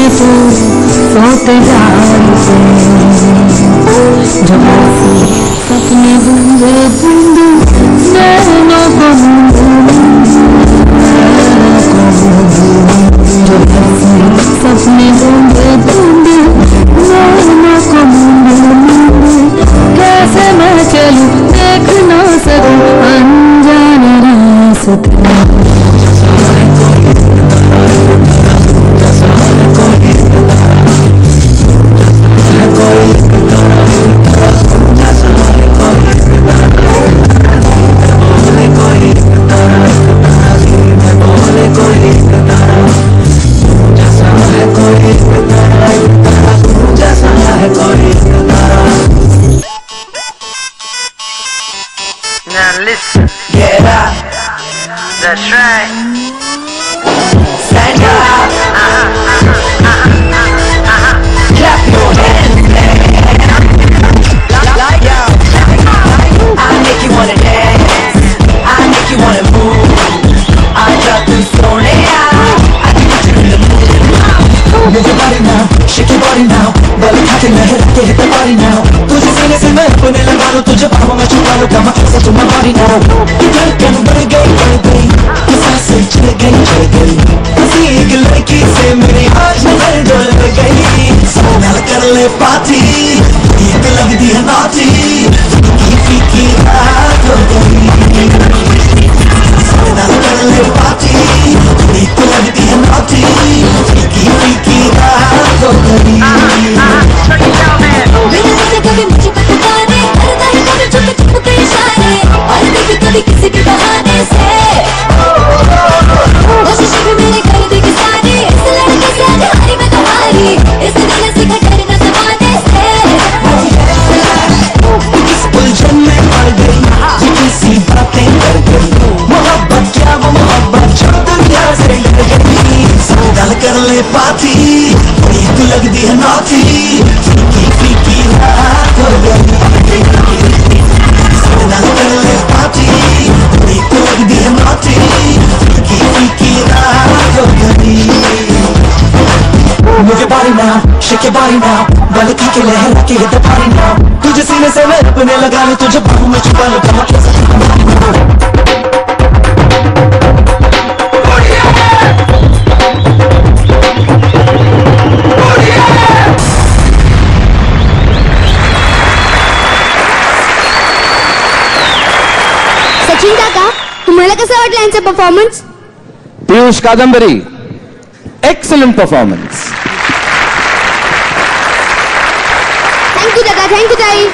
सपने पूरे सोते जब सपने बूंदे बूंदे, नैनों को सपने बूंदे बूंदे नैनों को कैसे मैं चलूँ देख ना सकूँ अनजाने रास्ते। Now listen. Get up, That's right. तुझे सीने से मैं अपने लगा लूँ तुझे बाहों में छुपा लूँ कमा से तुम body now धड़कन बढ़ गई बढ़ गई ये साँसें चढ़ गई चढ़ गई किसी एक लड़की से मेरी आज नज़र जुड़ गई सोना कर ले पाती Move your body now, shake your body now खा के लहरा के hit the party now तुझे सीने से मैं अपने लगा लूँ तुझे बाहों में छुपा लूँ कमा कैसे सचिन काका तुम्हाला कसं वाटलं यांचं performance Piyush Kadambari excellent performance thank you दादा थँक्यू ताई